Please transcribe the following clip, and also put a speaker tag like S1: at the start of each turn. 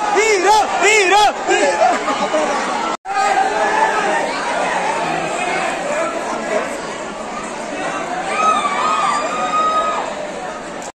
S1: ¡Irán! ¡Irán!